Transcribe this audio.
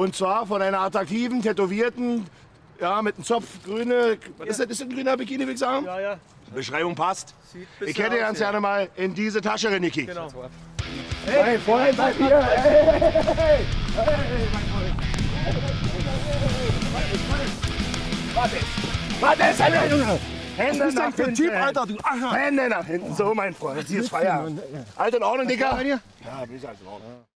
Und zwar von einer attraktiven, tätowierten, ja, mit einem Zopf, grüne. Ist das, ist das ein grüner Bikini, würde ich sagen? Ja, ja. Beschreibung passt. Sieht Ich hätte ganz aus, ja. gerne mal in diese Tasche reingekickt. Genau. Hey, Freund, bleib hier! Hey, hey, hey, hey, mein Freund! Warte! Warte, Hände, Junge! Hände Was ist denn für ein Typ. Alter, du Arschloch? Hände nach hinten. So, mein Freund. Sie ist Feier. Alter in Ordnung, Dicker? Ja, bin ich alles in Ordnung.